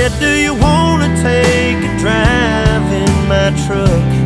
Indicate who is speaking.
Speaker 1: said, do you wanna take a drive in my truck?